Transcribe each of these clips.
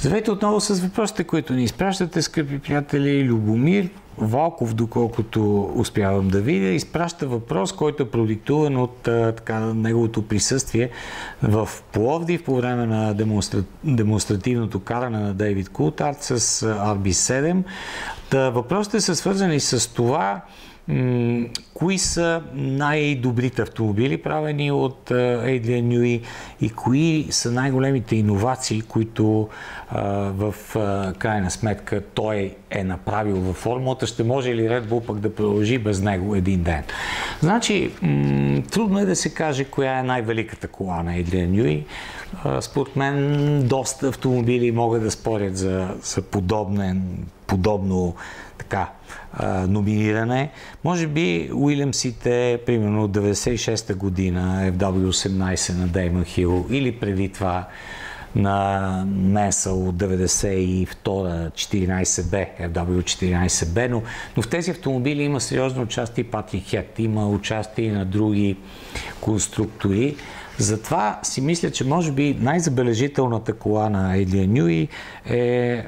Здравейте отново с въпросите, които ни изпращате, скъпи приятели. Любомир Валков, доколкото успявам да видя, изпраща въпрос, който е продиктуван от така, неговото присъствие в Пловдив по време на демонстра... демонстративното каране на Дейвид Култарт с RB7. Та, въпросите са свързани с това, кои са най-добрите автомобили, правени от Adrian Newey и кои са най-големите иновации, които в крайна сметка той е направил във формулата. Ще може ли Red Bull пък да продължи без него един ден? Значи, трудно е да се каже коя е най-великата кола на Adrian Newey. Според мен доста автомобили могат да спорят за, за подобно така, номиниране. Може би Уилямсите, примерно от 96-та година, FW18 на Деймон Хил или преди това на Меса от 92 14B, FW14B, но, но в тези автомобили има сериозно участие Патрик Хет, има участие и на други конструктори. Затова си мисля, че може би най-забележителната кола на Едлия Нюи е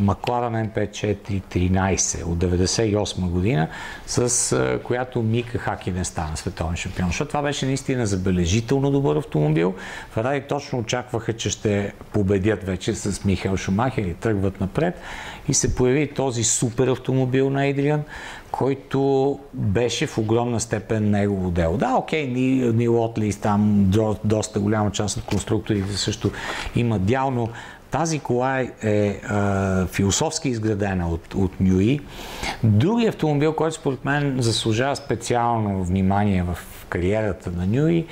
McLaren MP413 от 98 година, с а, която Мика Хакинен стана световен шампион. Защото това беше наистина забележително добър автомобил. Ферари точно очакваха, че ще победят вече с Михаил Шумахер и тръгват напред. И се появи този супер автомобил на Едриан, който беше в огромна степен негово дело. Да, окей, Нил Отлис там доста голяма част от конструкторите също имат дял, но тази кола е, е философски изградена от, от Нюи. Други автомобил, който според мен заслужава специално внимание в кариерата на Нюи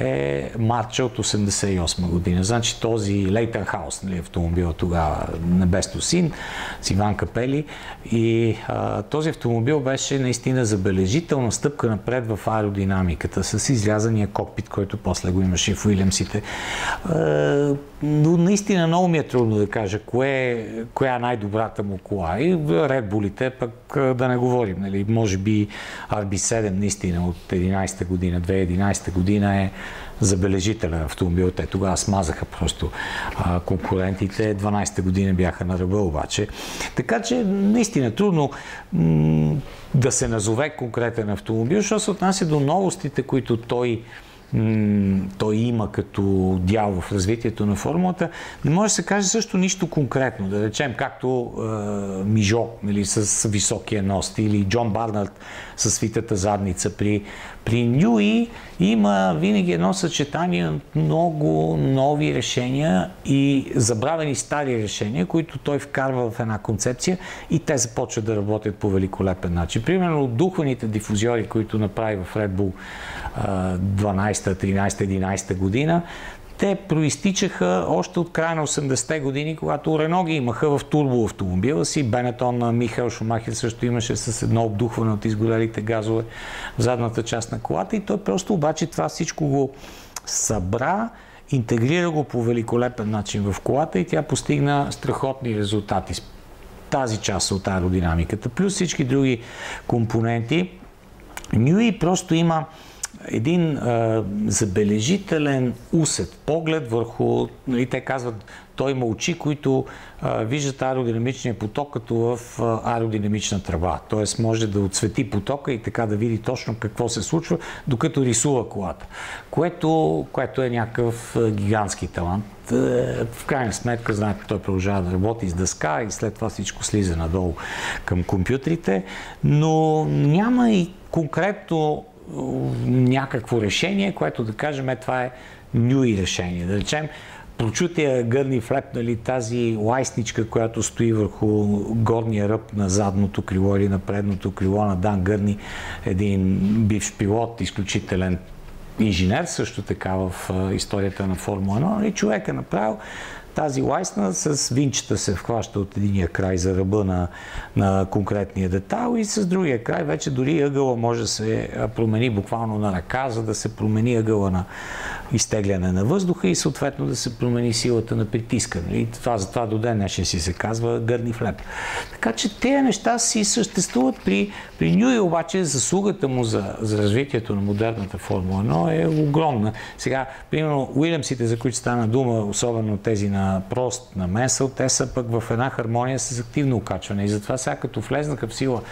е Марча от 88 година. Значи този Лейтън Хаус, нали, автомобил тогава, Небесто син, с Иван Капели. И а, този автомобил беше наистина забележителна стъпка напред в аеродинамиката, с излязания кокпит, който после го имаше в Уилямсите. Но наистина много ми е трудно да кажа кое, коя е най-добрата му кола. И Редбулите, пък да не говорим. Нали? Може би RB7 наистина от 11-та година, 2011 година е забележителен автомобил. Те тогава смазаха просто а, конкурентите. 12-та година бяха на ръба обаче. Така че наистина трудно да се назове конкретен автомобил, защото се отнася до новостите, които той той има като дял в развитието на формулата, не може да се каже също нищо конкретно. Да речем, както е, Мижо нали, с високия ност или Джон Барнард с свитата задница. При, при Нюи има винаги едно съчетание от много нови решения и забравени стари решения, които той вкарва в една концепция и те започват да работят по великолепен начин. Примерно духваните дифузиори, които направи в Red Bull 12, 13, 11 година, те проистичаха още от края на 80-те години, когато Рено ги имаха в турбо автомобила си. Бенетон на Михаил Шумахер също имаше с едно обдухване от изгорелите газове в задната част на колата и той просто обаче това всичко го събра, интегрира го по великолепен начин в колата и тя постигна страхотни резултати. Тази част от аеродинамиката, плюс всички други компоненти. Нюи просто има един а, забележителен усет, поглед върху, нали, те казват, той има очи, които а, виждат аеродинамичния поток като в а, аеродинамична тръба. Тоест може да отсвети потока и така да види точно какво се случва, докато рисува колата. Което, което е някакъв гигантски талант. Е, в крайна сметка, знаете, той продължава да работи с дъска и след това всичко слиза надолу към компютрите, но няма и конкретно някакво решение, което да кажем, е, това е нюи решение. Да речем, прочутия гърни флеп, нали, тази лайсничка, която стои върху горния ръб на задното крило или на предното крило на Дан Гърни, един бивш пилот, изключителен инженер, също така в историята на Формула 1, нали, човек е направил тази лайсна с винчета се вхваща от единия край за ръба на, на конкретния детайл и с другия край вече дори ъгъла може да се промени буквално на ръка, за да се промени ъгъла на, изтегляне на въздуха и съответно да се промени силата на притискане. И това затова до ден днешен си се казва гърни хлеб. Така че тези неща си съществуват при, при Нюи, обаче заслугата му за, за развитието на модерната Формула 1 е огромна. Сега, примерно, Уилямсите, за които стана дума, особено тези на Прост, на Месъл, те са пък в една хармония с активно окачване. И затова сега като влезнаха в сила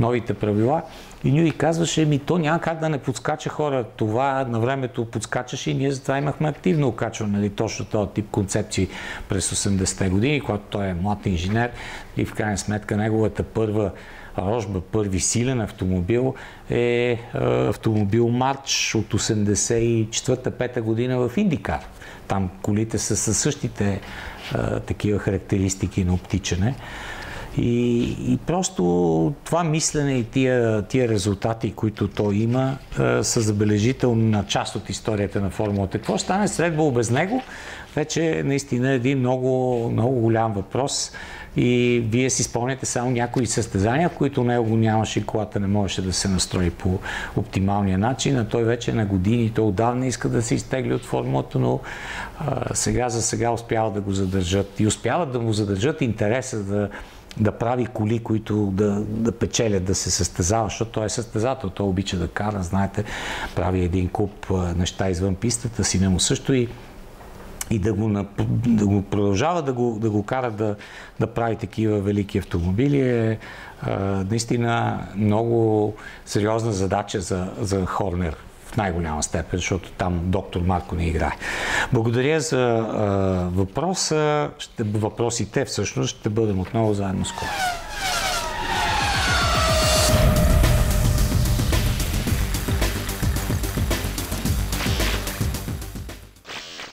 новите правила, и Нюи казваше, ми то няма как да не подскача хора. Това на времето подскачаше и ние затова имахме активно окачване, нали, точно този тип концепции през 80-те години, когато той е млад инженер и в крайна сметка неговата първа рожба, първи силен автомобил е автомобил Марч от 84-та година в Индикар. Там колите са със същите а, такива характеристики на оптичане. И, и просто това мислене и тия, тия резултати, които той има, са забележителна част от историята на формулата. Какво стане следвало без него? Вече наистина е един много, много голям въпрос. И вие си спомняте само някои състезания, в които него го нямаше и колата не можеше да се настрои по оптималния начин, а той вече на години, той отдавна иска да се изтегли от формулата, но а, сега за сега успява да го задържат и успяват да му задържат интереса да да прави коли, които да, да печелят, да се състезава, защото той е състезател, той обича да кара, знаете, прави един куп неща извън пистата, сина му също и и да го, да го продължава да го, да го кара да, да прави такива велики автомобили е наистина много сериозна задача за, за Хорнер най-голяма степен, защото там доктор Марко не играе. Благодаря за въпроса. Ще, въпросите всъщност ще бъдем отново заедно скоро.